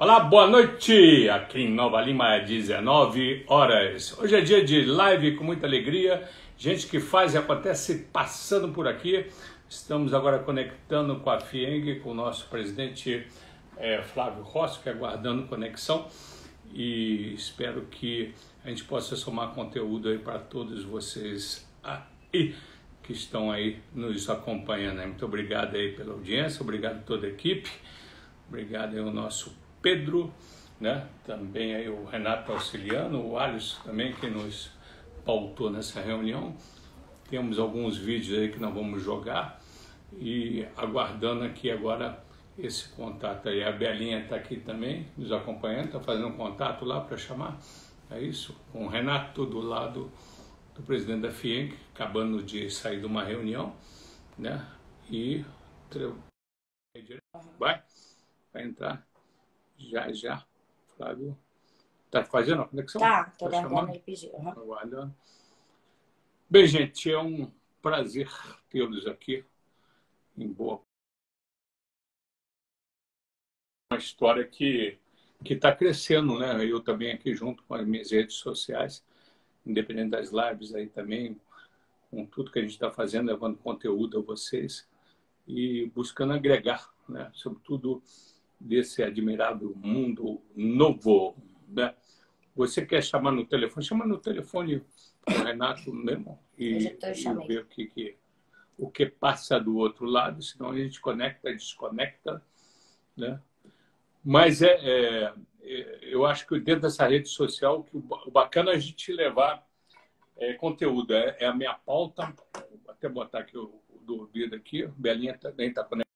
Olá, boa noite! Aqui em Nova Lima, 19 horas. Hoje é dia de live com muita alegria. Gente que faz e acontece passando por aqui. Estamos agora conectando com a FIENG, com o nosso presidente é, Flávio Rossi, que é aguardando conexão. E espero que a gente possa somar conteúdo aí para todos vocês aí que estão aí nos acompanhando. Muito obrigado aí pela audiência, obrigado a toda a equipe, obrigado aí ao nosso Pedro, né? também aí o Renato Auxiliano, o Alisson também que nos pautou nessa reunião. Temos alguns vídeos aí que nós vamos jogar e aguardando aqui agora esse contato aí. A Belinha está aqui também nos acompanhando, está fazendo um contato lá para chamar. É isso, com o Renato do lado do presidente da FIENC, acabando de sair de uma reunião, né? E vai, vai entrar. Já, já. Flávio. Tá fazendo a conexão? Tá, tô tá aguardando ele pedir. Uhum. Aguardando. Bem, gente, é um prazer tê-los aqui em boa. Uma história que que está crescendo, né? Eu também aqui junto com as minhas redes sociais, independente das lives aí também, com tudo que a gente está fazendo, levando conteúdo a vocês e buscando agregar, né? Sobretudo desse admirável mundo novo. Né? Você quer chamar no telefone? Chama no telefone o Renato mesmo e, e ver o que, que, o que passa do outro lado, senão a gente conecta, desconecta. Né? Mas é, é, é eu acho que dentro dessa rede social, que o bacana é a gente levar é, conteúdo. É, é, a minha pauta. Vou até botar aqui o, do vídeo aqui. Belinha também está conectada.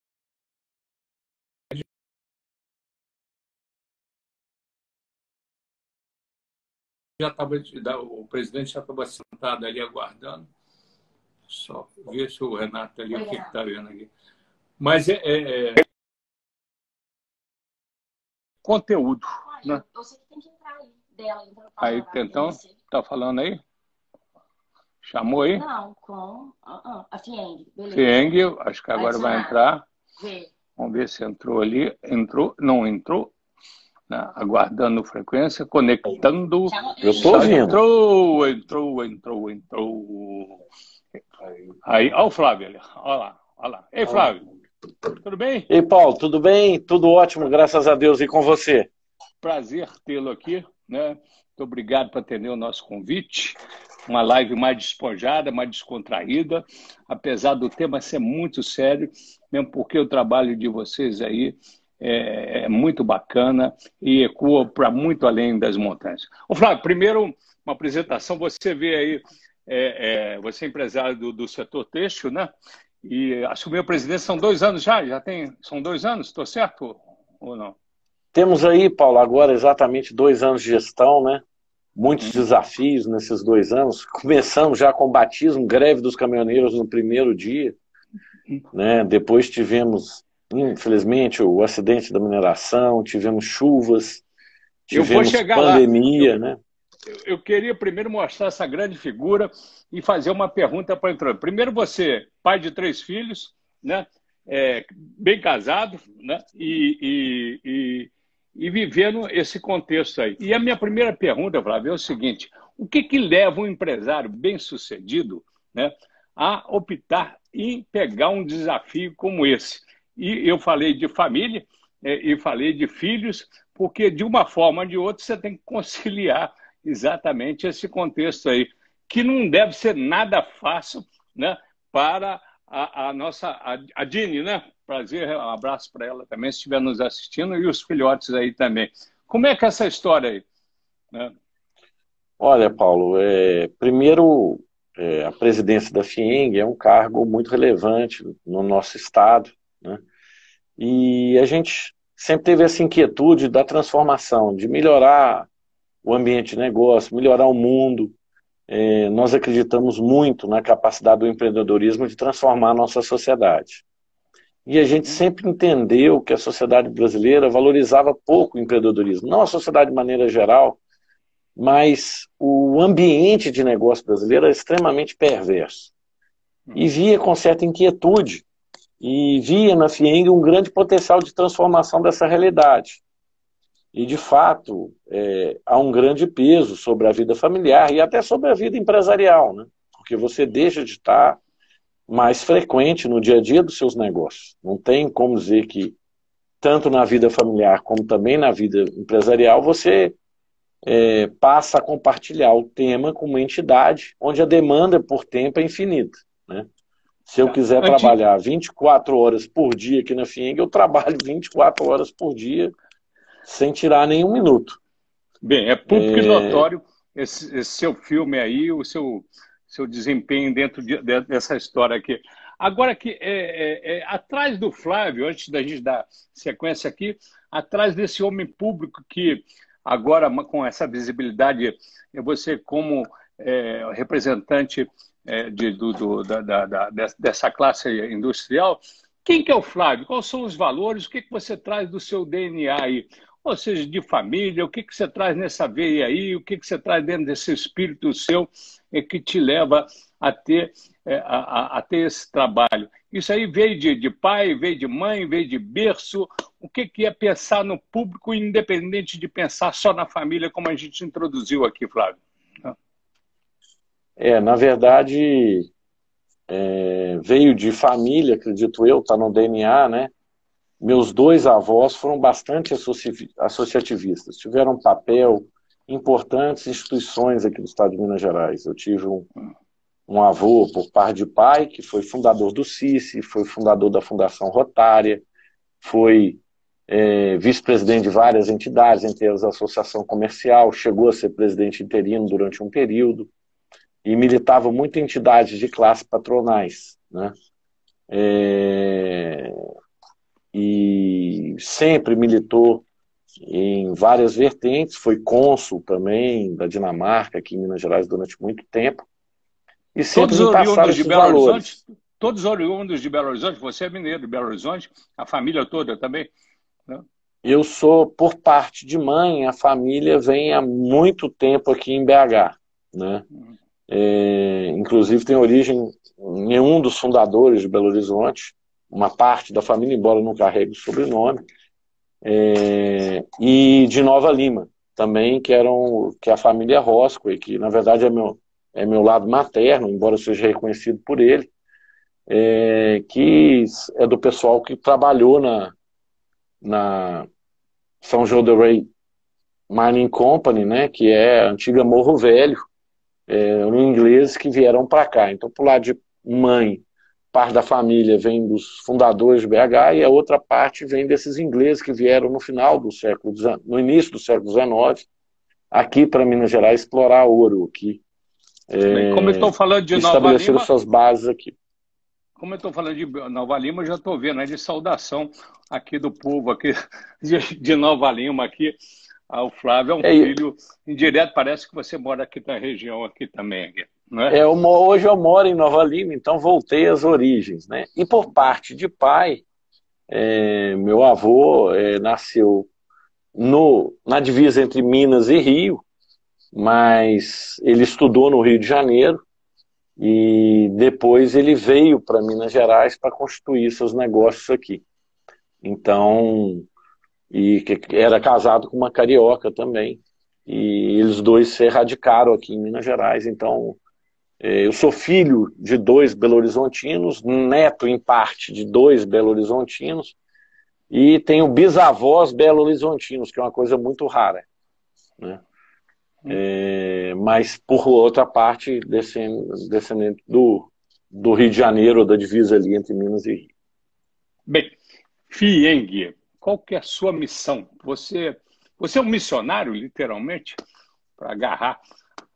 Já estava, o presidente já estava sentado ali aguardando. Só ver se o Renato ali, o que está vendo aqui. Mas é, é, é... conteúdo. Olha, né? Você que tem que entrar aí dela. Aí, então, tá falando aí? Chamou aí? Não, com uh, a Fieng. Fieng, acho que agora vai entrar. Vê. Vamos ver se entrou ali. Entrou? Não entrou? Né, aguardando frequência, conectando. Eu estou ouvindo. Entrou, entrou, entrou, entrou. Aí, olha o Flávio ali, olha lá, olha lá. Ei, Flávio, tudo bem? Ei, Paulo, tudo bem? Tudo ótimo, graças a Deus. E com você? Prazer tê-lo aqui, né? Muito obrigado por atender o nosso convite. Uma live mais despojada, mais descontraída, apesar do tema ser muito sério, mesmo porque o trabalho de vocês aí é, é muito bacana e ecoa para muito além das montanhas. Ô Flávio, primeiro uma apresentação, você vê aí, é, é, você é empresário do, do setor têxtil, né? E assumiu a presidência são dois anos já, já tem, são dois anos, estou certo ou não? Temos aí, Paulo, agora exatamente dois anos de gestão, né? Muitos uhum. desafios nesses dois anos. Começamos já com batismo, greve dos caminhoneiros no primeiro dia, uhum. né? Depois tivemos infelizmente, o acidente da mineração, tivemos chuvas, tivemos pandemia, lá. né? Eu, eu, queria primeiro mostrar essa grande figura e fazer uma pergunta para entrar. Primeiro você, pai de três filhos, né? É, bem casado, né? E, e, e, e, vivendo esse contexto aí. E a minha primeira pergunta, Flávio, é o seguinte: o que, que leva um empresário bem sucedido né, a optar em pegar um desafio como esse? E eu falei de família é, e falei de filhos, porque de uma forma ou de outra você tem que conciliar exatamente esse contexto aí, que não deve ser nada fácil né, para a, a nossa a, a Dini, né? Prazer, um abraço para ela também, se estiver nos assistindo, e os filhotes aí também. Como é que é essa história aí? Né? Olha, Paulo, é, primeiro, é, a presidência da FIENG é um cargo muito relevante no nosso estado, né? E a gente sempre teve essa inquietude da transformação, de melhorar o ambiente de negócio, melhorar o mundo. É, nós acreditamos muito na capacidade do empreendedorismo de transformar a nossa sociedade. E a gente sempre entendeu que a sociedade brasileira valorizava pouco o empreendedorismo, não a sociedade de maneira geral, mas o ambiente de negócio brasileiro era extremamente perverso. E via com certa inquietude e via na FIENG um grande potencial de transformação dessa realidade. E, de fato, é, há um grande peso sobre a vida familiar e até sobre a vida empresarial, né? porque você deixa de estar mais frequente no dia a dia dos seus negócios. Não tem como dizer que, tanto na vida familiar como também na vida empresarial, você é, passa a compartilhar o tema com uma entidade onde a demanda por tempo é infinita. Se eu quiser Antes... trabalhar 24 horas por dia aqui na FIENG, eu trabalho 24 horas por dia sem tirar nenhum minuto. Bem, é público é... e notório esse, esse, seu filme aí, o seu, seu desempenho dentro de, de, dessa história aqui. Agora que é, é, é, atrás do Flávio, antes da gente dar sequência aqui, atrás desse homem público que agora com essa visibilidade, você como é, representante é, de, do, do, da, da, dessa classe industrial, quem que é o Flávio? Quais são os valores? O que, que você traz do seu DNA aí? Ou seja, de família, o que, que você traz nessa veia aí? O que, que você traz dentro desse espírito seu é que te leva a ter, é, a, a, ter esse trabalho? Isso aí veio de, de pai, veio de mãe, veio de berço. O que, que é pensar no público, independente de pensar só na família, como a gente introduziu aqui, Flávio? É, na verdade, é, veio de família, acredito eu, está no DNA, né? Meus dois avós foram bastante associativistas, tiveram um papel importantes instituições aqui do estado de Minas Gerais. Eu tive um, um avô por par de pai, que foi fundador do CICI, foi fundador da Fundação Rotária, foi é, vice-presidente de várias entidades, entre elas a Associação Comercial, chegou a ser presidente interino durante um período e militava muito em entidades de classe patronais, né? É, e sempre militou em várias vertentes, foi cônsul também da Dinamarca aqui em Minas Gerais durante muito tempo. E sempre todos oriundos de Belo valores. Horizonte, todos oriundos de Belo Horizonte, você é mineiro de Belo Horizonte, a família toda também? Né? Eu sou, por parte de mãe, a família vem há muito tempo aqui em BH, né? Uhum. É, inclusive tem origem em um dos fundadores de Belo Horizonte, uma parte da família, embora não carregue o sobrenome, é, e de Nova Lima, também, que eram que a família Rosco, e que na verdade é meu, é meu lado materno, embora seja reconhecido por ele, é, que é do pessoal que trabalhou na, na São João del Rey Mining Company, né, que é a antiga Morro Velho, é, ingleses que vieram para cá. Então, por lado de mãe, parte da família vem dos fundadores de BH e a outra parte vem desses ingleses que vieram no final do século no início do século XIX aqui para Minas Gerais explorar ouro aqui. É, Como eu estou falando de Nova Lima, suas bases aqui. Como eu estou falando de Nova Lima, eu já estou vendo né, de saudação aqui do povo aqui de, de Nova Lima aqui ah, o Flávio é um é, filho indireto, parece que você mora aqui na região aqui também. Não é? é eu, hoje eu moro em Nova Lima, então voltei às origens. Né? E por parte de pai, é, meu avô é, nasceu no, na divisa entre Minas e Rio, mas ele estudou no Rio de Janeiro e depois ele veio para Minas Gerais para constituir seus negócios aqui. Então, e que era casado com uma carioca também. E eles dois se erradicaram aqui em Minas Gerais. Então, é, eu sou filho de dois belo-horizontinos, neto, em parte, de dois belo-horizontinos, e tenho bisavós belo-horizontinos, que é uma coisa muito rara. Né? É, mas, por outra parte, descendente do, do Rio de Janeiro, da divisa ali entre Minas e Rio. Bem, Fieng, qual que é a sua missão? Você, você é um missionário, literalmente, para agarrar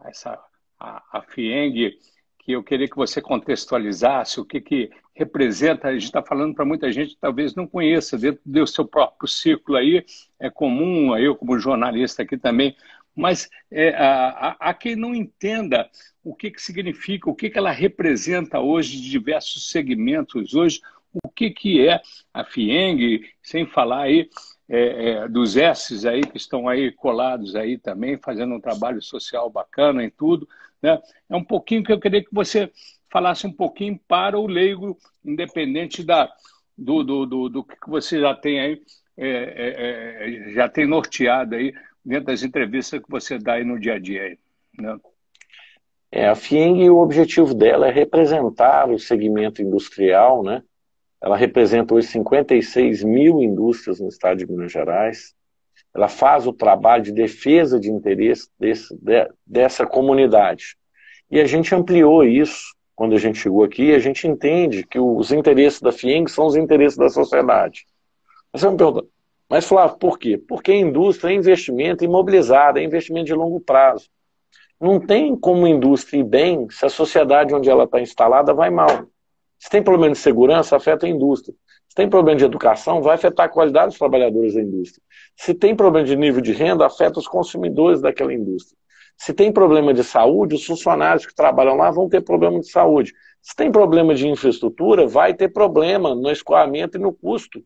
essa, a, a FIENG, que eu queria que você contextualizasse o que, que representa. A gente está falando para muita gente que talvez não conheça, dentro do seu próprio círculo aí, é comum, eu como jornalista aqui também, mas é, há, quem não entenda o que, que significa, o que, que ela representa hoje de diversos segmentos. Hoje, o que, que é a FIENG, sem falar aí é, é, dos S's aí que estão aí colados aí também, fazendo um trabalho social bacana em tudo. Né? É um pouquinho que eu queria que você falasse um pouquinho para o leigo, independente da, do, do, do, do que você já tem aí é, é, é, já tem norteado aí dentro das entrevistas que você dá aí no dia a dia? Aí, né? É, a FIENG, o objetivo dela é representar o segmento industrial, né? Ela representa hoje 56 mil indústrias no estado de Minas Gerais. Ela faz o trabalho de defesa de interesse desse, de, dessa comunidade. E a gente ampliou isso quando a gente chegou aqui. A gente entende que os interesses da FIENG são os interesses da sociedade. Você me pergunta, mas Flávio, por quê? Porque a indústria é investimento imobilizado, é investimento de longo prazo. Não tem como a indústria ir bem se a sociedade onde ela está instalada vai mal. Se tem problema de segurança, afeta a indústria. Se tem problema de educação, vai afetar a qualidade dos trabalhadores da indústria. Se tem problema de nível de renda, afeta os consumidores daquela indústria. Se tem problema de saúde, os funcionários que trabalham lá vão ter problema de saúde. Se tem problema de infraestrutura, vai ter problema no escoamento e no custo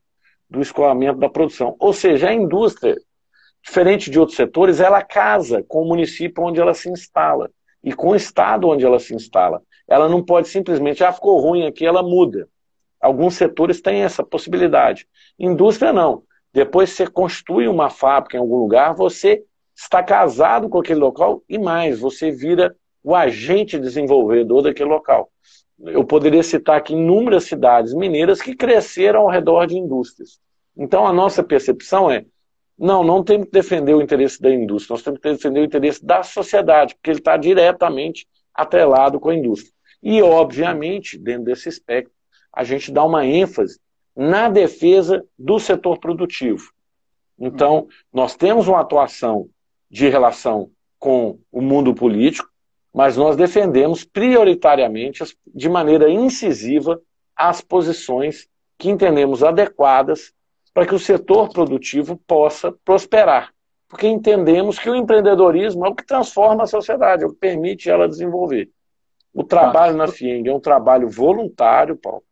do escoamento da produção. Ou seja, a indústria, diferente de outros setores, ela casa com o município onde ela se instala e com o estado onde ela se instala. Ela não pode simplesmente, ah, ficou ruim aqui, ela muda. Alguns setores têm essa possibilidade. Indústria não. Depois você constitui uma fábrica em algum lugar, você está casado com aquele local e mais, você vira o agente desenvolvedor daquele local. Eu poderia citar aqui inúmeras cidades mineiras que cresceram ao redor de indústrias. Então a nossa percepção é, não, não temos que defender o interesse da indústria, nós temos que defender o interesse da sociedade, porque ele está diretamente atrelado com a indústria. E, obviamente, dentro desse espectro, a gente dá uma ênfase na defesa do setor produtivo. Então, nós temos uma atuação de relação com o mundo político, mas nós defendemos prioritariamente, de maneira incisiva, as posições que entendemos adequadas para que o setor produtivo possa prosperar. Porque entendemos que o empreendedorismo é o que transforma a sociedade, é o que permite ela desenvolver. O trabalho na FIENG é um trabalho voluntário, Paulo,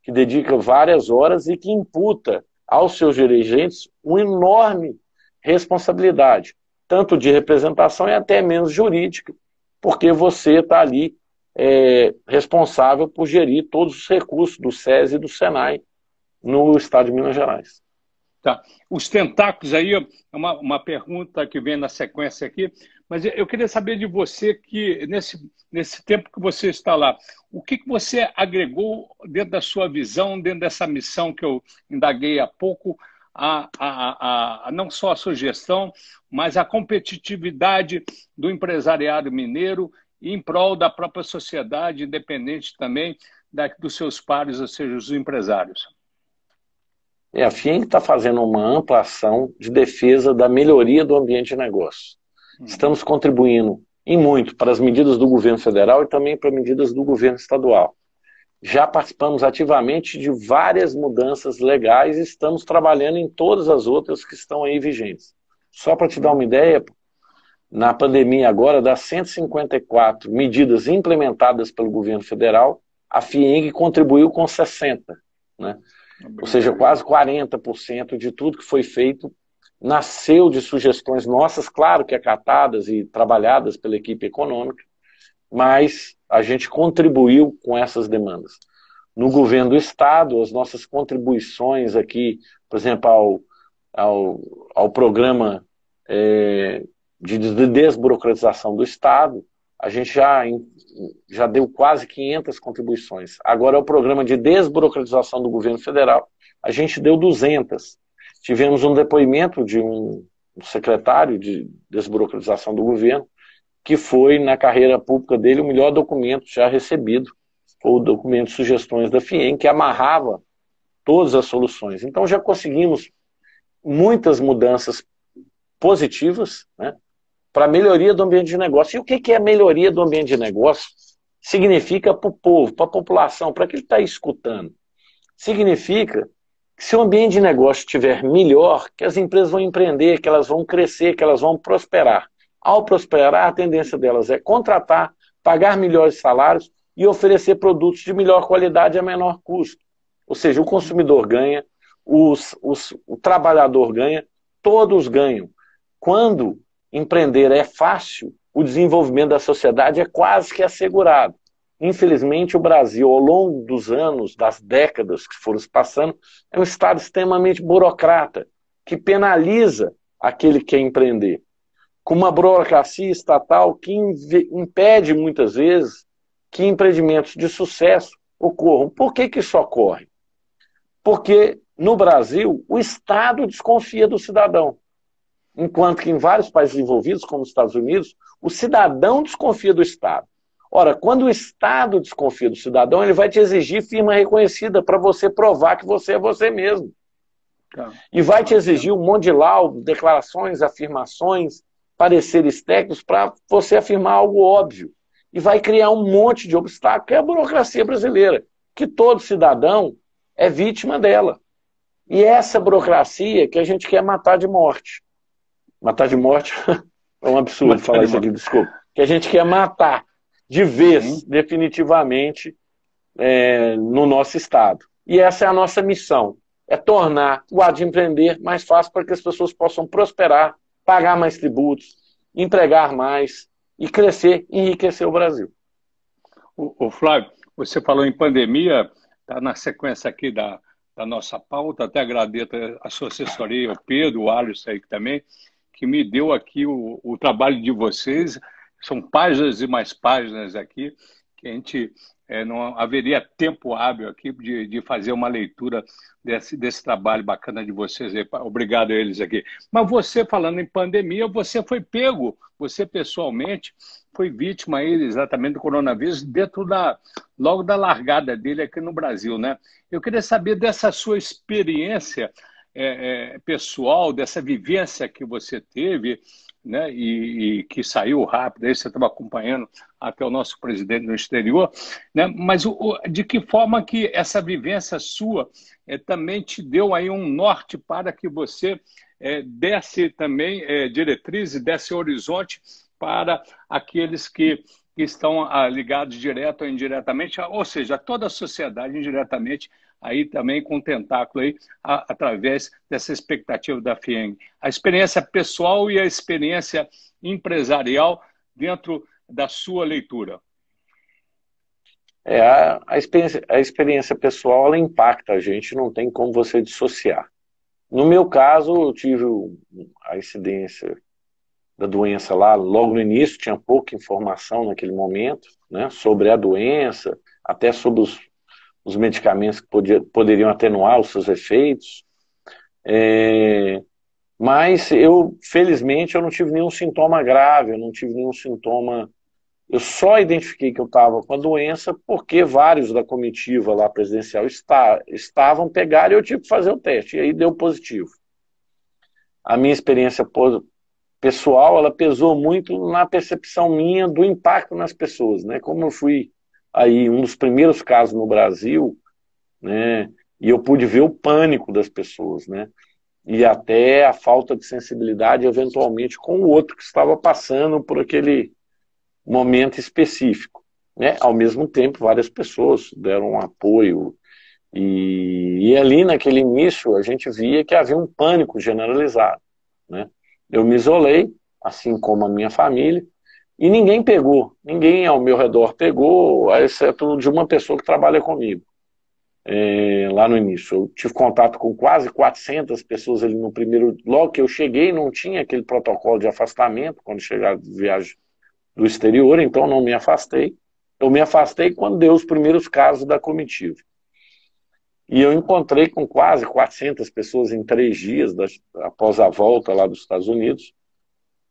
que dedica várias horas e que imputa aos seus dirigentes uma enorme responsabilidade, tanto de representação e até menos jurídica, porque você está ali é, responsável por gerir todos os recursos do SES e do SENAI no estado de Minas Gerais. Tá. Os tentáculos aí, é uma, uma pergunta que vem na sequência aqui, mas eu queria saber de você que, nesse, nesse tempo que você está lá, o que, que você agregou dentro da sua visão, dentro dessa missão que eu indaguei há pouco, a, a, a, não só a sugestão, mas a competitividade do empresariado mineiro em prol da própria sociedade, independente também da, dos seus pares, ou seja, os empresários. É, a FIENG está fazendo uma ampla ação de defesa da melhoria do ambiente de negócio. Uhum. Estamos contribuindo em muito para as medidas do governo federal e também para medidas do governo estadual. Já participamos ativamente de várias mudanças legais e estamos trabalhando em todas as outras que estão aí vigentes. Só para te dar uma ideia, na pandemia agora, das 154 medidas implementadas pelo governo federal, a FIENG contribuiu com 60. Né? Ou seja, quase 40% de tudo que foi feito nasceu de sugestões nossas, claro que acatadas e trabalhadas pela equipe econômica, mas a gente contribuiu com essas demandas. No governo do Estado, as nossas contribuições aqui, por exemplo, ao, ao, ao programa é, de desburocratização do Estado, a gente já, já deu quase 500 contribuições. Agora é o programa de desburocratização do governo federal, a gente deu 200. Tivemos um depoimento de um secretário de desburocratização do governo, que foi, na carreira pública dele, o melhor documento já recebido, foi o documento sugestões da FIEM, que amarrava todas as soluções. Então já conseguimos muitas mudanças positivas, né? Para a melhoria do ambiente de negócio. E o que, que é melhoria do ambiente de negócio? Significa para o povo, para a população, para quem está escutando. Significa que se o ambiente de negócio estiver melhor, que as empresas vão empreender, que elas vão crescer, que elas vão prosperar. Ao prosperar, a tendência delas é contratar, pagar melhores salários e oferecer produtos de melhor qualidade a menor custo. Ou seja, o consumidor ganha, os, os, o trabalhador ganha, todos ganham. Quando empreender é fácil, o desenvolvimento da sociedade é quase que assegurado. Infelizmente, o Brasil, ao longo dos anos, das décadas que foram passando, é um Estado extremamente burocrata. que penaliza aquele que quer empreender, com uma burocracia estatal que impede muitas vezes que empreendimentos de sucesso ocorram. Por que, que isso ocorre? Porque no Brasil o Estado desconfia do cidadão, enquanto que em vários países desenvolvidos, como os Estados Unidos, o cidadão desconfia do Estado. Ora, quando o Estado desconfia do cidadão, ele vai te exigir firma reconhecida para você provar que você é você mesmo. Tá. E vai te exigir um monte de laudo, declarações, afirmações, pareceres técnicos para você afirmar algo óbvio. E vai criar um monte de obstáculos, que é a burocracia brasileira, que todo cidadão é vítima dela. E é essa burocracia que a gente quer matar de morte. Matar de morte é um absurdo matar falar isso aqui, desculpa. Que a gente quer matar de vez, Sim. definitivamente, é, no nosso Estado. E essa é a nossa missão: é tornar o ato de empreender mais fácil para que as pessoas possam prosperar, pagar mais tributos, empregar mais e crescer e enriquecer o Brasil. O, o Flávio, você falou em pandemia, está na sequência aqui da, da nossa pauta, até agradeço a sua assessoria, o Pedro, o Alisson aí também, que me deu aqui o, o trabalho de vocês são páginas e mais páginas aqui que a gente é, não haveria tempo hábil aqui de, de fazer uma leitura desse, desse trabalho bacana de vocês. Obrigado a eles aqui. Mas você, falando em pandemia, você foi pego, você pessoalmente foi vítima aí exatamente do coronavírus dentro da logo da largada dele aqui no Brasil, né? Eu queria saber dessa sua experiência é, é, pessoal, dessa vivência que você teve né, e, e, que saiu rápido, aí você estava acompanhando até o nosso presidente no exterior, né, mas o, de que forma que essa vivência sua é, também te deu aí um norte para que você é, desse também é, diretrizes, desse horizonte para aqueles que, que estão ah, ligados direto ou indiretamente, ou seja, toda a sociedade indiretamente aí também com tentáculo aí, a, através dessa expectativa da FIENG. A experiência pessoal e a experiência empresarial dentro da sua leitura. É, a, a, experiência, a experiência pessoal ela impacta a gente, não tem como você dissociar. No meu caso, eu tive a incidência da doença lá logo no início, tinha pouca informação naquele momento né, sobre a doença, até sobre os os medicamentos que podia, poderiam atenuar os seus efeitos. É, mas eu, felizmente, eu não tive nenhum sintoma grave, eu não tive nenhum sintoma. Eu só identifiquei que eu estava com a doença porque vários da comitiva lá presidencial está, estavam, pegaram e eu tive que fazer o teste, e aí deu positivo. A minha experiência pessoal, ela pesou muito na percepção minha do impacto nas pessoas, né? Como eu fui aí um dos primeiros casos no Brasil, né? E eu pude ver o pânico das pessoas, né? E até a falta de sensibilidade, eventualmente, com o outro que estava passando por aquele momento específico. Né? Ao mesmo tempo, várias pessoas deram um apoio. E, e ali, naquele início, a gente via que havia um pânico generalizado. Né? Eu me isolei, assim como a minha família, e ninguém pegou, ninguém ao meu redor pegou, exceto de uma pessoa que trabalha comigo. É, lá no início. Eu tive contato com quase 400 pessoas ali no primeiro. Logo que eu cheguei, não tinha aquele protocolo de afastamento quando chegar de viagem do exterior, então não me afastei. Eu me afastei quando deu os primeiros casos da comitiva. E eu encontrei com quase 400 pessoas em três dias após a volta lá dos Estados Unidos.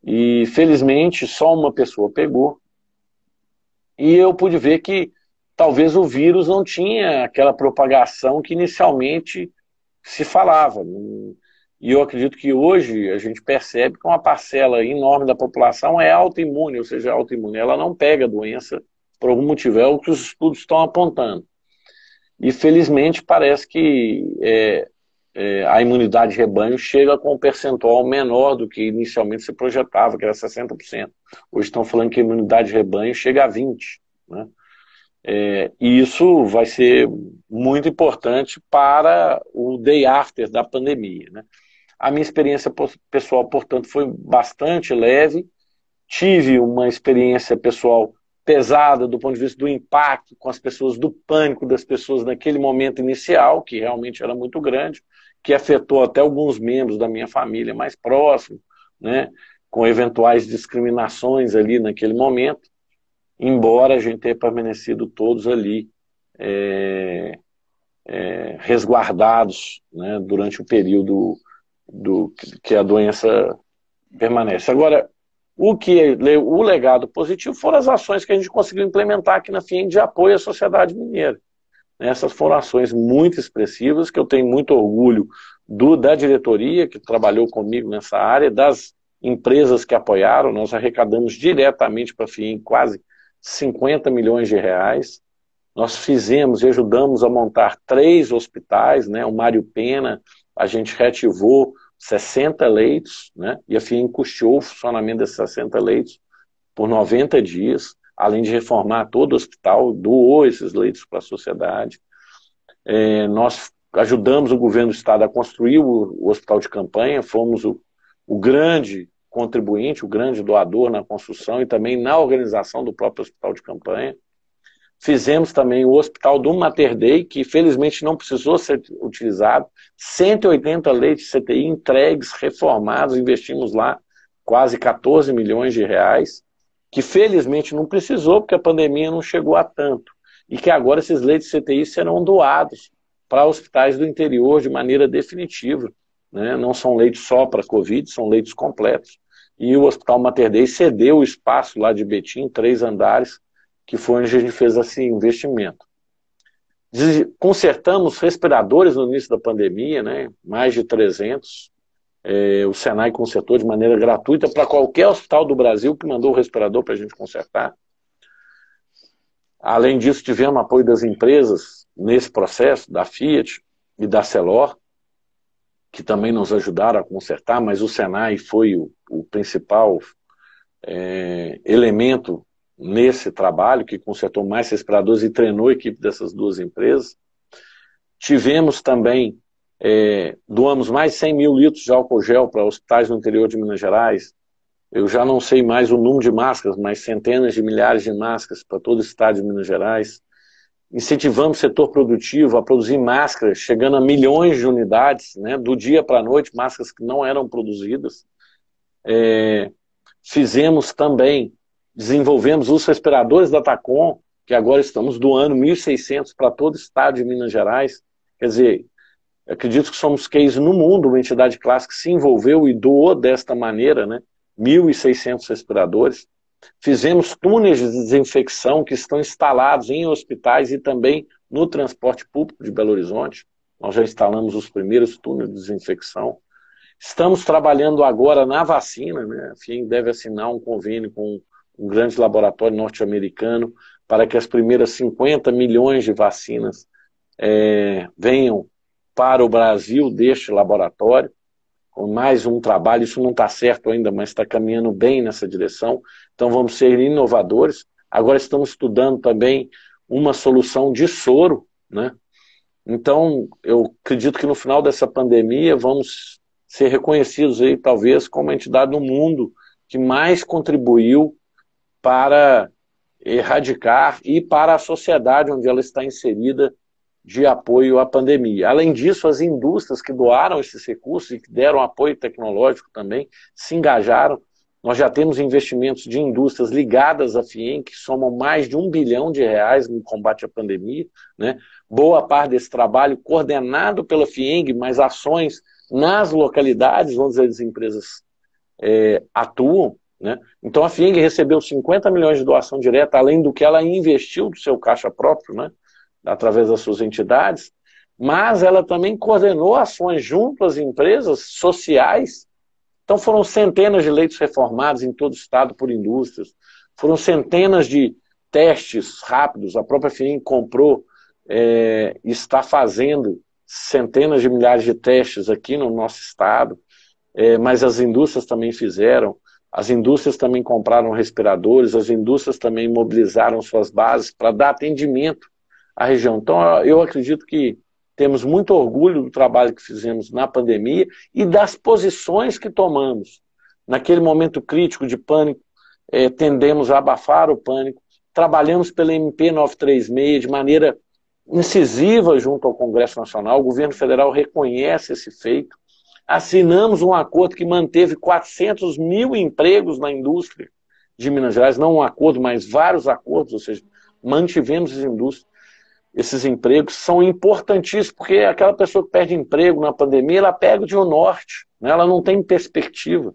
E felizmente só uma pessoa pegou. E eu pude ver que talvez o vírus não tinha aquela propagação que inicialmente se falava. E eu acredito que hoje a gente percebe que uma parcela enorme da população é autoimune, ou seja, autoimune. Ela não pega a doença por algum motivo, é o que os estudos estão apontando. E felizmente parece que é, é, a imunidade de rebanho chega com um percentual menor do que inicialmente se projetava, que era 60%. Hoje estão falando que a imunidade de rebanho chega a 20%. Né? É, e isso vai ser muito importante para o day after da pandemia. Né? A minha experiência pessoal, portanto, foi bastante leve. Tive uma experiência pessoal pesada do ponto de vista do impacto com as pessoas, do pânico das pessoas naquele momento inicial, que realmente era muito grande que afetou até alguns membros da minha família mais próximos, né, com eventuais discriminações ali naquele momento, embora a gente tenha permanecido todos ali é, é, resguardados né, durante o período do, que a doença permanece. Agora, o que o legado positivo foram as ações que a gente conseguiu implementar aqui na FIEM de apoio à sociedade mineira. Essas foram ações muito expressivas, que eu tenho muito orgulho do, da diretoria que trabalhou comigo nessa área, das empresas que apoiaram. Nós arrecadamos diretamente para a FIEM quase 50 milhões de reais. Nós fizemos e ajudamos a montar três hospitais, né? o Mário Pena, a gente reativou 60 leitos, né? e a FIEM custeou o funcionamento desses 60 leitos por 90 dias além de reformar todo o hospital, doou esses leitos para a sociedade. É, nós ajudamos o governo do estado a construir o, o hospital de campanha, fomos o, o, grande contribuinte, o grande doador na construção e também na organização do próprio hospital de campanha. Fizemos também o hospital do Mater Dei, que felizmente não precisou ser utilizado. 180 leitos CTI entregues, reformados, investimos lá quase 14 milhões de reais que felizmente não precisou, porque a pandemia não chegou a tanto, e que agora esses leitos CTI serão doados para hospitais do interior de maneira definitiva. Né? Não são leitos só para Covid, são leitos completos. E o Hospital Mater Dei cedeu o espaço lá de Betim, três andares, que foi onde a gente fez esse investimento. Consertamos respiradores no início da pandemia, né? mais de 300, é, o Senai consertou de maneira gratuita para qualquer hospital do Brasil que mandou o respirador para a gente consertar. Além disso, tivemos apoio das empresas nesse processo, da Fiat e da Celor, que também nos ajudaram a consertar, mas o Senai foi o, o principal é, elemento nesse trabalho, que consertou mais respiradores e treinou a equipe dessas duas empresas. Tivemos também é, doamos mais de 100 mil litros de álcool gel para hospitais no interior de Minas Gerais. Eu já não sei mais o número de máscaras, mas centenas de milhares de máscaras para todo o estado de Minas Gerais. Incentivamos o setor produtivo a produzir máscaras, chegando a milhões de unidades, né, do dia para a noite, máscaras que não eram produzidas. É, fizemos também, desenvolvemos os respiradores da Tacom, que agora estamos doando 1.600 para todo o estado de Minas Gerais. Quer dizer, acredito que somos case no mundo, uma entidade clássica se envolveu e doou desta maneira, né? 1.600 respiradores. Fizemos túneis de desinfecção que estão instalados em hospitais e também no transporte público de Belo Horizonte. Nós já instalamos os primeiros túneis de desinfecção. Estamos trabalhando agora na vacina, né? A FIEM deve assinar um convênio com um grande laboratório norte-americano para que as primeiras 50 milhões de vacinas é, venham para o Brasil deste laboratório, com mais um trabalho, isso não está certo ainda, mas está caminhando bem nessa direção, então vamos ser inovadores. Agora estamos estudando também uma solução de soro, né? Então, eu acredito que no final dessa pandemia vamos ser reconhecidos aí, talvez, como a entidade do mundo que mais contribuiu para erradicar e para a sociedade onde ela está inserida de apoio à pandemia. Além disso, as indústrias que doaram esses recursos e que deram apoio tecnológico também se engajaram. Nós já temos investimentos de indústrias ligadas à FIEM, que somam mais de um bilhão de reais no combate à pandemia. Né? Boa parte desse trabalho coordenado pela FIENG, mas ações nas localidades onde as empresas é, atuam. Né? Então a FIENG recebeu 50 milhões de doação direta, além do que ela investiu do seu caixa próprio, né? através das suas entidades, mas ela também coordenou ações junto às empresas sociais. Então foram centenas de leitos reformados em todo o estado por indústrias, foram centenas de testes rápidos, a própria FINIM comprou é, está fazendo centenas de milhares de testes aqui no nosso estado, é, mas as indústrias também fizeram, as indústrias também compraram respiradores, as indústrias também mobilizaram suas bases para dar atendimento a região. Então, eu acredito que temos muito orgulho do trabalho que fizemos na pandemia e das posições que tomamos. Naquele momento crítico de pânico, é, tendemos a abafar o pânico, trabalhamos pela MP 936 de maneira incisiva junto ao Congresso Nacional, o governo federal reconhece esse feito. Assinamos um acordo que manteve 400 mil empregos na indústria de Minas Gerais, não um acordo, mas vários acordos, ou seja, mantivemos as indústrias, esses empregos são importantíssimos, porque aquela pessoa que perde emprego na pandemia, ela pega de um norte, né? ela não tem perspectiva.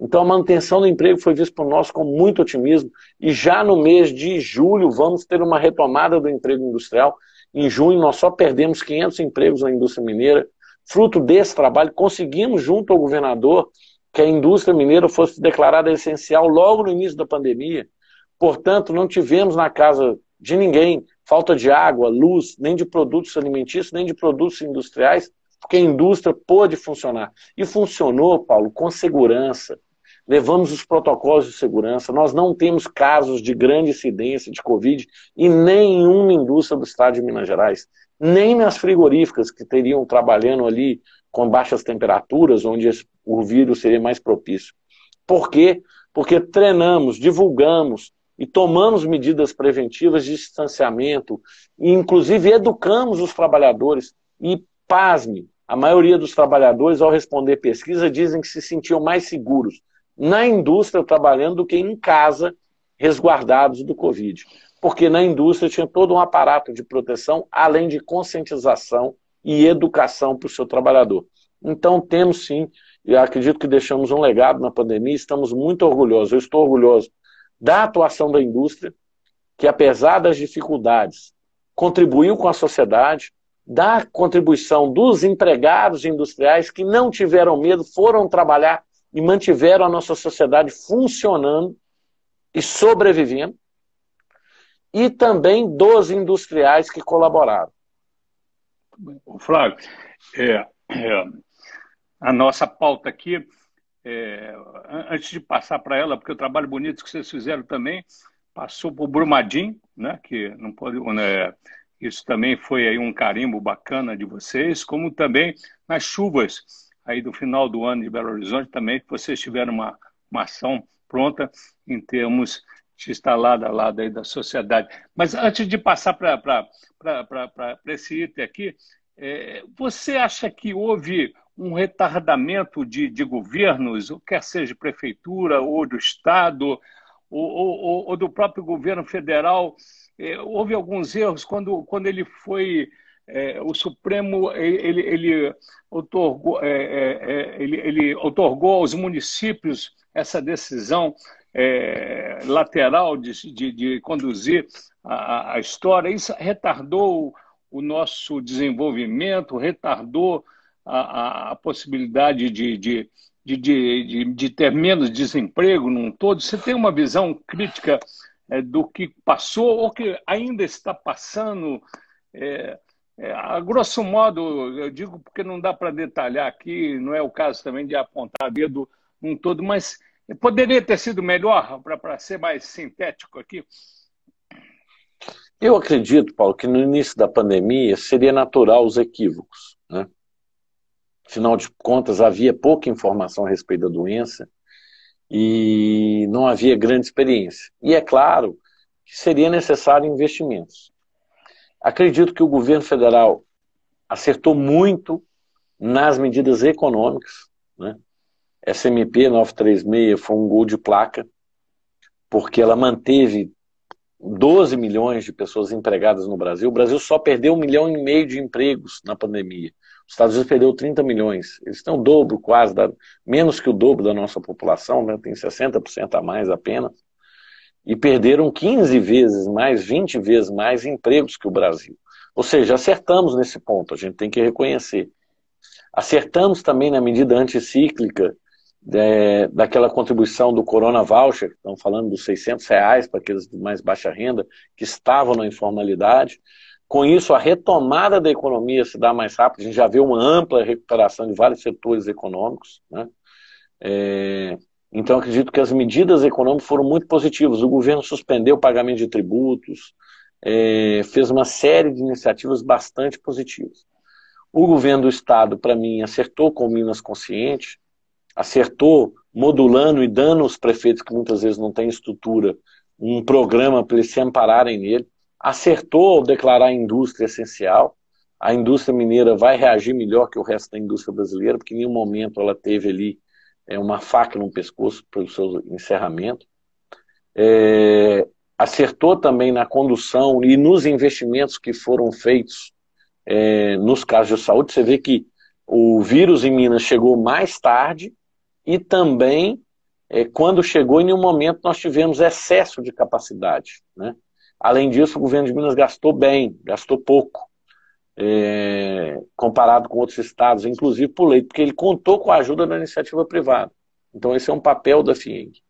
Então a manutenção do emprego foi vista por nós com muito otimismo, e já no mês de julho vamos ter uma retomada do emprego industrial. Em junho nós só perdemos 500 empregos na indústria mineira. Fruto desse trabalho, conseguimos junto ao governador que a indústria mineira fosse declarada essencial logo no início da pandemia. Portanto, não tivemos na casa de ninguém falta de água, luz, nem de produtos alimentícios, nem de produtos industriais, porque a indústria pôde funcionar. E funcionou, Paulo, com segurança. Levamos os protocolos de segurança. Nós não temos casos de grande incidência de Covid em nenhuma indústria do estado de Minas Gerais. Nem nas frigoríficas que teriam trabalhando ali com baixas temperaturas, onde o vírus seria mais propício. Por quê? Porque treinamos, divulgamos, e tomamos medidas preventivas de distanciamento, e inclusive educamos os trabalhadores. E, pasme, a maioria dos trabalhadores, ao responder pesquisa, dizem que se sentiam mais seguros na indústria trabalhando do que em casa, resguardados do Covid. Porque na indústria tinha todo um aparato de proteção, além de conscientização e educação para o seu trabalhador. Então, temos sim, e acredito que deixamos um legado na pandemia, estamos muito orgulhosos. Eu estou orgulhoso da atuação da indústria, que apesar das dificuldades, contribuiu com a sociedade, da contribuição dos empregados industriais que não tiveram medo, foram trabalhar e mantiveram a nossa sociedade funcionando e sobrevivendo, e também dos industriais que colaboraram. Flávio, é, é, a nossa pauta aqui é, antes de passar para ela, porque o trabalho bonito que vocês fizeram também passou por Brumadinho, né, que não pode, né, isso também foi aí um carimbo bacana de vocês, como também nas chuvas aí do final do ano de Belo Horizonte também, que vocês tiveram uma, uma ação pronta em termos estar lado a lado aí da sociedade. Mas antes de passar para esse item aqui, é, você acha que houve um retardamento de, de governos, quer seja prefeitura ou do Estado, ou, ou, ou do próprio governo federal. É, houve alguns erros quando, quando ele foi. É, o Supremo ele, ele, otorgou, é, é, é ele, ele otorgou aos municípios essa decisão é, lateral de, de, de conduzir a, a, história. Isso retardou o nosso desenvolvimento, retardou a, a possibilidade de, de, de, de, de ter menos desemprego num todo? Você tem uma visão crítica é, do que passou ou que ainda está passando? É, é, a grosso modo, eu digo porque não dá para detalhar aqui, não é o caso também de apontar dedo num todo, mas poderia ter sido melhor, para ser mais sintético aqui? Eu acredito, Paulo, que no início da pandemia seria natural os equívocos. Né? Afinal de contas, havia pouca informação a respeito da doença e não havia grande experiência. E é claro que seria necessário investimentos. Acredito que o governo federal acertou muito nas medidas econômicas. Né? SMP 936 foi um gol de placa, porque ela manteve 12 milhões de pessoas empregadas no Brasil. O Brasil só perdeu um milhão e meio de empregos na pandemia. Os Estados Unidos perdeu 30 milhões. Eles têm o dobro, quase, da, menos que o dobro da nossa população, né? tem 60% a mais apenas. E perderam 15 vezes mais, 20 vezes mais empregos que o Brasil. Ou seja, acertamos nesse ponto, a gente tem que reconhecer. Acertamos também na medida anticíclica é, daquela contribuição do Corona Voucher, estão falando dos 600 reais para aqueles de mais baixa renda que estavam na informalidade. Com isso, a retomada da economia se dá mais rápido. A gente já vê uma ampla recuperação de vários setores econômicos. Né? É, então, acredito que as medidas econômicas foram muito positivas. O governo suspendeu o pagamento de tributos, é, fez uma série de iniciativas bastante positivas. O governo do Estado, para mim, acertou com Minas Consciente, acertou modulando e dando aos prefeitos que muitas vezes não têm estrutura um programa para eles se ampararem nele. acertou ao declarar a indústria essencial. A indústria mineira vai reagir melhor que o resto da indústria brasileira, porque em nenhum momento ela teve ali é, uma faca no pescoço para o seu encerramento. É, acertou também na condução e nos investimentos que foram feitos é, nos casos de saúde. Você vê que o vírus em Minas chegou mais tarde e também, é, quando chegou, em nenhum momento nós tivemos excesso de capacidade. Né? Além disso, o governo de Minas gastou bem, gastou pouco, é, comparado com outros estados, inclusive por lei, porque ele contou com a ajuda da iniciativa privada. Então, esse é um papel da FIENG.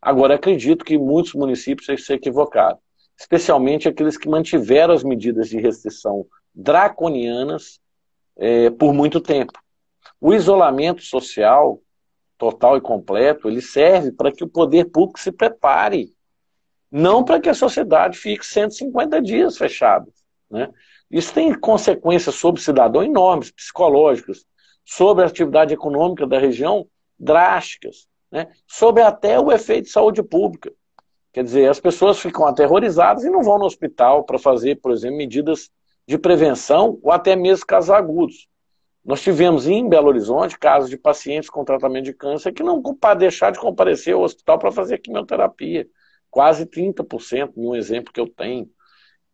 Agora, acredito que muitos municípios se equivocaram, especialmente aqueles que mantiveram as medidas de restrição draconianas é, por muito tempo. O isolamento social total e completo, ele serve para que o poder público se prepare, não para que a sociedade fique 150 dias fechada. Né? Isso tem consequências sobre o cidadão enormes, psicológicas, sobre a atividade econômica da região drásticas, né? sobre até o efeito de saúde pública. Quer dizer, as pessoas ficam aterrorizadas e não vão no hospital para fazer, por exemplo, medidas de prevenção ou até mesmo casos agudos. Nós tivemos em Belo Horizonte casos de pacientes com tratamento de câncer que não deixar de comparecer ao hospital para fazer quimioterapia. Quase 30%, em um exemplo que eu tenho.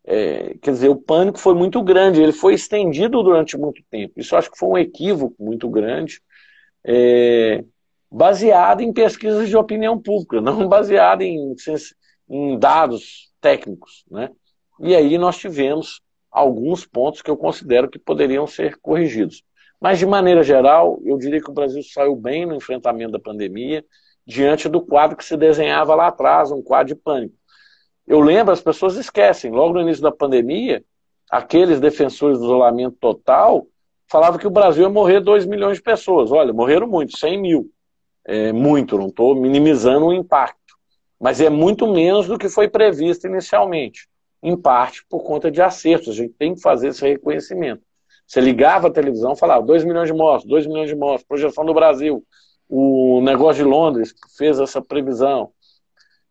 É, quer dizer, o pânico foi muito grande, ele foi estendido durante muito tempo. Isso acho que foi um equívoco muito grande, é, baseado em pesquisas de opinião pública, não baseado em, em dados técnicos. Né? E aí nós tivemos alguns pontos que eu considero que poderiam ser corrigidos. Mas, de maneira geral, eu diria que o Brasil saiu bem no enfrentamento da pandemia, diante do quadro que se desenhava lá atrás, um quadro de pânico. Eu lembro, as pessoas esquecem, logo no início da pandemia, aqueles defensores do isolamento total falavam que o Brasil ia morrer 2 milhões de pessoas. Olha, morreram muito, 100 mil. É muito, não estou minimizando o impacto. Mas é muito menos do que foi previsto inicialmente em parte por conta de acertos. A gente tem que fazer esse reconhecimento. Você ligava a televisão, falava 2 milhões de mortos, 2 milhões de mortos, projeção do Brasil. O negócio de Londres fez essa previsão.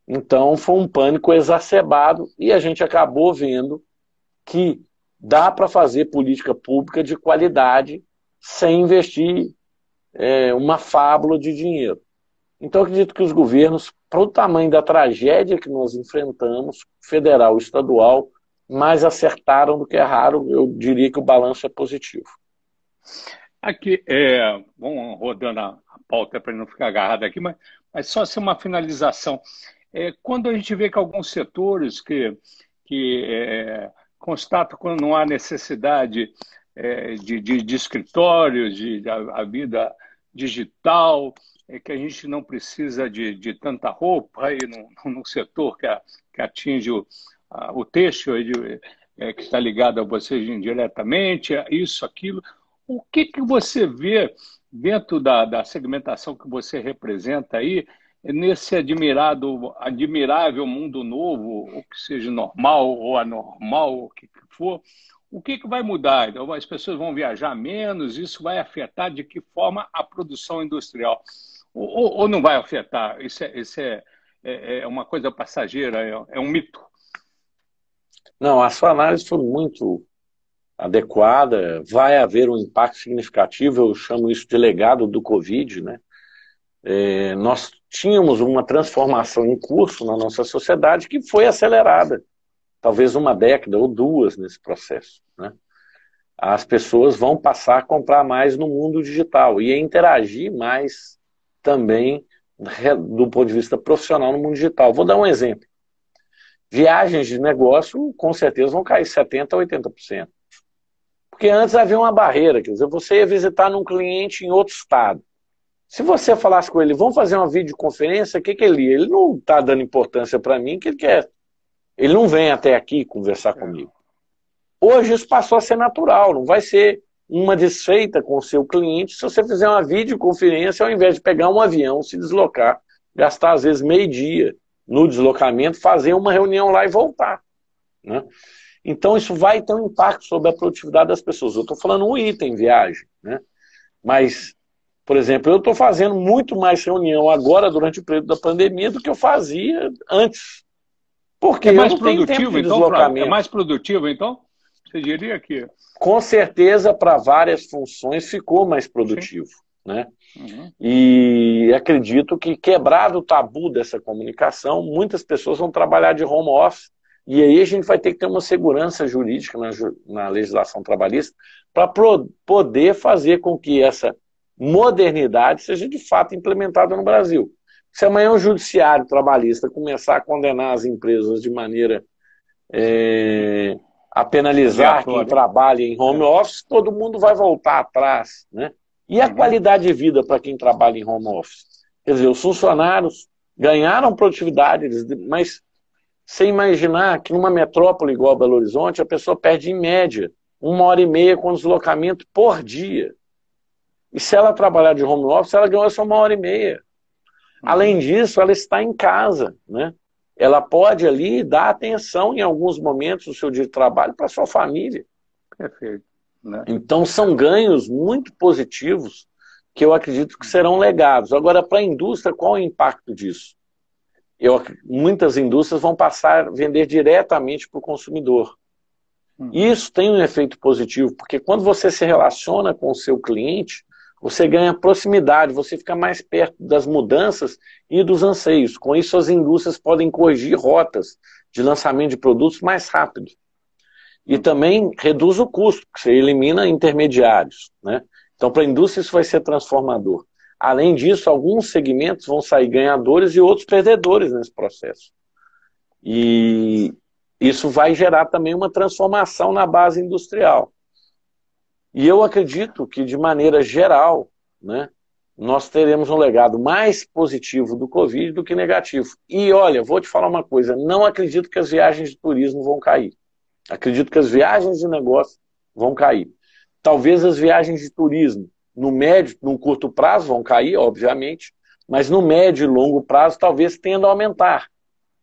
Então foi um pânico exacerbado e a gente acabou vendo que dá para fazer política pública de qualidade sem investir é, uma fábula de dinheiro. Então acredito que os governos para o tamanho da tragédia que nós enfrentamos, federal estadual, mais acertaram do que erraram. Eu diria que o balanço é positivo. Aqui, é, vamos rodando a, pauta para não ficar agarrado aqui, mas, mas só ser uma finalização. É, quando a gente vê que alguns setores que, que é, constatam quando não há necessidade é, de, de, de escritórios, de, de a, a vida digital, é que a gente não precisa de, de tanta roupa aí no setor que, a, que atinge o, o de, é, que está ligado a vocês indiretamente, isso, aquilo. O que, que você vê dentro da, da segmentação que você representa aí, nesse admirado, admirável mundo novo, ou que seja normal ou anormal, o que for, o que, que vai mudar? Então, as pessoas vão viajar menos, isso vai afetar de que forma a produção industrial? Ou, ou não vai afetar? Isso é, isso é, é, é uma coisa passageira, é, é um mito? Não, a sua análise foi muito adequada. Vai haver um impacto significativo, eu chamo isso de legado do Covid, né? É, nós tínhamos uma transformação em curso na nossa sociedade que foi acelerada, talvez uma década ou duas nesse processo. Né? As pessoas vão passar a comprar mais no mundo digital e a interagir mais também do ponto de vista profissional no mundo digital. Vou dar um exemplo. Viagens de negócio, com certeza, vão cair 70% a 80%. Porque antes havia uma barreira, quer dizer, você ia visitar num cliente em outro estado. Se você falasse com ele, vamos fazer uma videoconferência, o que, que ele ia? Ele não está dando importância para mim, que ele quer. Ele não vem até aqui conversar comigo. Hoje isso passou a ser natural, não vai ser uma desfeita com o seu cliente se você fizer uma videoconferência ao invés de pegar um avião, se deslocar, gastar às vezes meio dia no deslocamento, fazer uma reunião lá e voltar. Né? Então isso vai ter um impacto sobre a produtividade das pessoas. Eu estou falando um item viagem, né? mas, por exemplo, eu estou fazendo muito mais reunião agora durante o período da pandemia do que eu fazia antes. Porque é mais produtivo, então, deslocamento. É mais produtivo, então? Você diria que. Com certeza, para várias funções, ficou mais produtivo. Né? Uhum. E acredito que, quebrado o tabu dessa comunicação, muitas pessoas vão trabalhar de home office. E aí a gente vai ter que ter uma segurança jurídica na, na legislação trabalhista para poder fazer com que essa modernidade seja de fato implementada no Brasil. Se amanhã o judiciário trabalhista começar a condenar as empresas de maneira é, a penalizar quem trabalha em home office, todo mundo vai voltar atrás. Né? E a qualidade de vida para quem trabalha em home office? Quer dizer, os funcionários ganharam produtividade, mas sem imaginar que numa metrópole igual a Belo Horizonte, a pessoa perde em média uma hora e meia com deslocamento por dia. E se ela trabalhar de home office, ela ganhou só uma hora e meia. Além disso, ela está em casa, né? Ela pode ali dar atenção em alguns momentos do seu dia de trabalho para sua família. Perfeito. Né? Então são ganhos muito positivos que eu acredito que serão legados. Agora, para a indústria, qual é o impacto disso? Eu, muitas indústrias vão passar a vender diretamente para o consumidor. Hum. Isso tem um efeito positivo, porque quando você se relaciona com o seu cliente, você ganha proximidade, você fica mais perto das mudanças e dos anseios. Com isso, as indústrias podem corrigir rotas de lançamento de produtos mais rápido. E também reduz o custo, porque você elimina intermediários. Né? Então, para a indústria, isso vai ser transformador. Além disso, alguns segmentos vão sair ganhadores e outros perdedores nesse processo. E isso vai gerar também uma transformação na base industrial. E eu acredito que, de maneira geral, né, nós teremos um legado mais positivo do Covid do que negativo. E olha, vou te falar uma coisa: não acredito que as viagens de turismo vão cair. Acredito que as viagens de negócio vão cair. Talvez as viagens de turismo, no médio, no curto prazo, vão cair, obviamente, mas no médio e longo prazo talvez tendam a aumentar.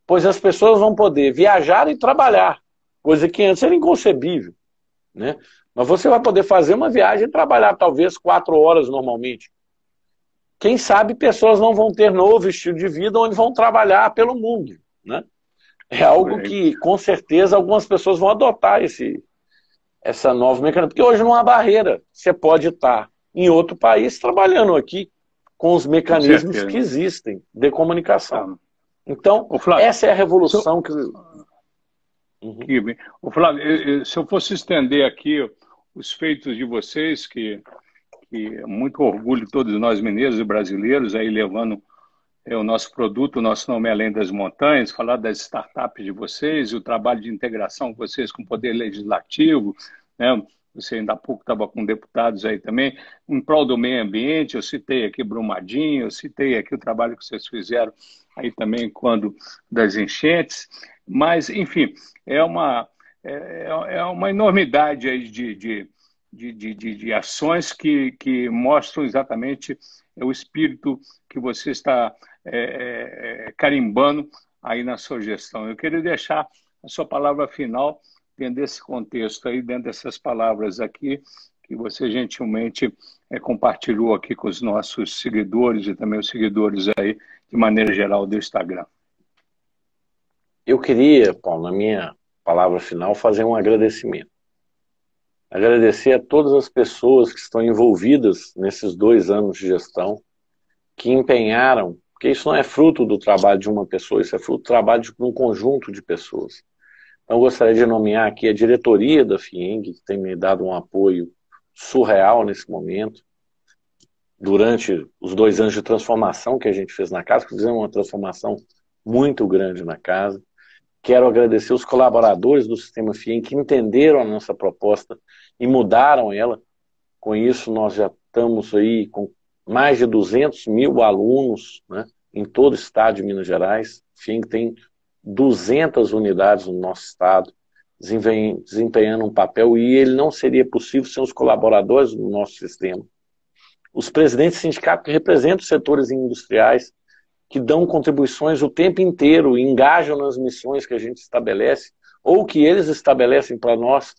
Pois as pessoas vão poder viajar e trabalhar, coisa que antes era inconcebível. Né? Mas você vai poder fazer uma viagem e trabalhar talvez quatro horas normalmente. Quem sabe pessoas não vão ter novo estilo de vida onde vão trabalhar pelo mundo. Né? É algo que, com certeza, algumas pessoas vão adotar esse, essa nova mecanismo. Porque hoje não há barreira. Você pode estar em outro país trabalhando aqui com os mecanismos que existem de comunicação. Então, Flávio, essa é a revolução que. Uhum. O Flávio, se eu fosse estender aqui os feitos de vocês, que, que é muito orgulho de todos nós mineiros e brasileiros, aí levando o nosso produto, o nosso nome é Além das Montanhas, falar das startups de vocês, o trabalho de integração de vocês com o Poder Legislativo, né? você ainda há pouco estava com deputados aí também, em prol do meio ambiente, eu citei aqui Brumadinho, eu citei aqui o trabalho que vocês fizeram aí também quando das enchentes, mas, enfim, é uma, é, é, é uma enormidade aí de, de, de, de, de ações que, que mostram exatamente o espírito que você está é, é, carimbando aí na sua gestão. Eu queria deixar a sua palavra final dentro desse contexto aí, dentro dessas palavras aqui, que você gentilmente é, compartilhou aqui com os nossos seguidores e também os seguidores aí, de maneira geral, do Instagram. Eu queria, Paulo, na minha palavra final, fazer um agradecimento. Agradecer a todas as pessoas que estão envolvidas nesses dois anos de gestão, que empenharam, porque isso não é fruto do trabalho de uma pessoa, isso é fruto do trabalho de um conjunto de pessoas. Então, gostaria de nomear aqui a diretoria da FIENG, que tem me dado um apoio surreal nesse momento, durante os dois anos de transformação que a gente fez na casa, fizemos uma transformação muito grande na casa. Quero agradecer os colaboradores do Sistema FIEM que entenderam a nossa proposta e mudaram ela. Com isso, nós já estamos aí com mais de 200 mil alunos né, em todo o estado de Minas Gerais. FIEM tem 200 unidades no nosso estado, desempenhando um papel, e ele não seria possível sem os colaboradores do nosso sistema. Os presidentes sindicatos que representam os setores industriais que dão contribuições o tempo inteiro, engajam nas missões que a gente estabelece, ou que eles estabelecem para nós,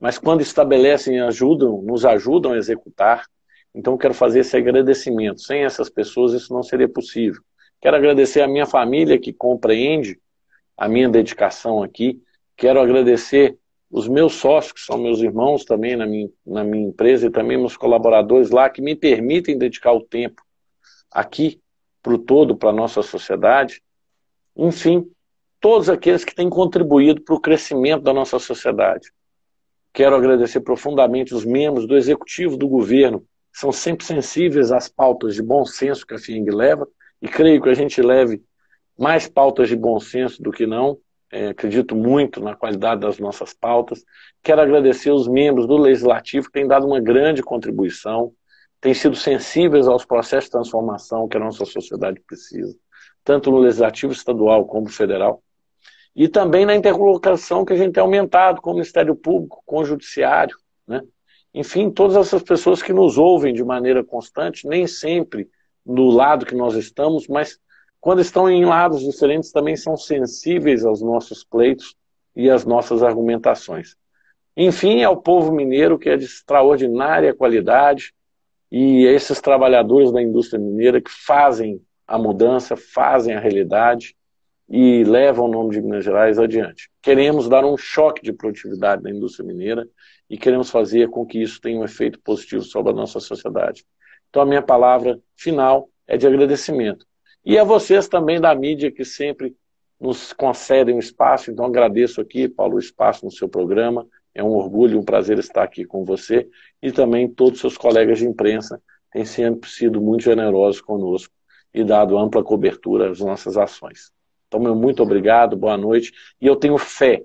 mas quando estabelecem, ajudam, nos ajudam a executar. Então, quero fazer esse agradecimento. Sem essas pessoas, isso não seria possível. Quero agradecer a minha família, que compreende a minha dedicação aqui. Quero agradecer os meus sócios, que são meus irmãos também na minha, na minha empresa, e também meus colaboradores lá, que me permitem dedicar o tempo aqui para o todo, para a nossa sociedade. Enfim, todos aqueles que têm contribuído para o crescimento da nossa sociedade. Quero agradecer profundamente os membros do executivo do governo, que são sempre sensíveis às pautas de bom senso que a FIENG leva, e creio que a gente leve mais pautas de bom senso do que não, é, acredito muito na qualidade das nossas pautas. Quero agradecer os membros do Legislativo que têm dado uma grande contribuição, têm sido sensíveis aos processos de transformação que a nossa sociedade precisa, tanto no Legislativo estadual como federal. E também na interlocução que a gente tem aumentado com o Ministério Público, com o Judiciário, né? Enfim, todas essas pessoas que nos ouvem de maneira constante, nem sempre do lado que nós estamos, mas quando estão em lados diferentes, também são sensíveis aos nossos pleitos e às nossas argumentações. Enfim, ao povo mineiro, que é de extraordinária qualidade, e esses trabalhadores da indústria mineira que fazem a mudança, fazem a realidade e levam o nome de Minas Gerais adiante. Queremos dar um choque de produtividade na indústria mineira e queremos fazer com que isso tenha um efeito positivo sobre a nossa sociedade. Então, a minha palavra final é de agradecimento e a vocês também da mídia que sempre nos concedem um espaço. Então agradeço aqui, Paulo, o espaço no seu programa. É um orgulho, um prazer estar aqui com você e também todos os seus colegas de imprensa têm sempre sido muito generosos conosco e dado ampla cobertura às nossas ações. Então, meu muito obrigado, boa noite. E eu tenho fé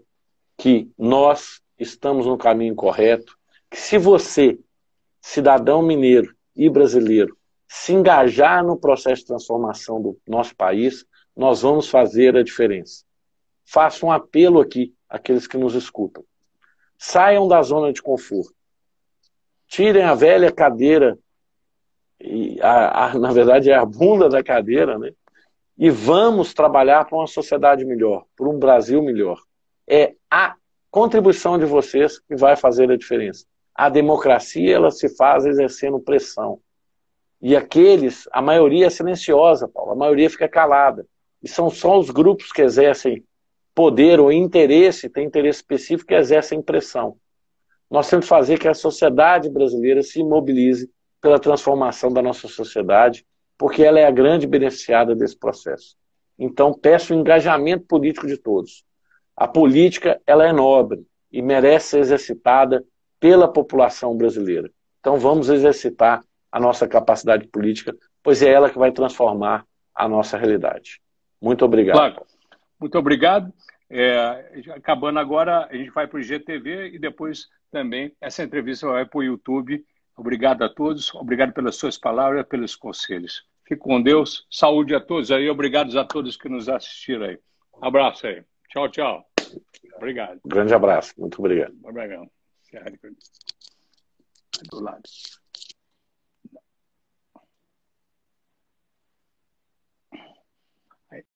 que nós estamos no caminho correto, que se você, cidadão mineiro e brasileiro, se engajar no processo de transformação do nosso país, nós vamos fazer a diferença. Faço um apelo aqui àqueles que nos escutam. Saiam da zona de conforto. Tirem a velha cadeira, e a, a, na verdade é a bunda da cadeira, né? E vamos trabalhar para uma sociedade melhor, para um Brasil melhor. É a contribuição de vocês que vai fazer a diferença. A democracia ela se faz exercendo pressão. E aqueles, a maioria é silenciosa, Paulo, a maioria fica calada. E são só os grupos que exercem poder ou interesse, tem interesse específico, que exercem pressão. Nós temos que fazer que a sociedade brasileira se mobilize pela transformação da nossa sociedade, porque ela é a grande beneficiada desse processo. Então, peço o engajamento político de todos. A política, ela é nobre e merece ser exercitada pela população brasileira. Então, vamos exercitar a nossa capacidade política, pois é ela que vai transformar a nossa realidade. Muito obrigado. Claro. Muito obrigado. É, acabando agora, a gente vai para o IGTV e depois também essa entrevista vai para o YouTube. Obrigado a todos, obrigado pelas suas palavras, pelos conselhos. Fique com Deus, saúde a todos aí, obrigados a todos que nos assistiram aí. abraço aí. Tchau, tchau. Obrigado. grande abraço, muito obrigado. Obrigado. Do lado.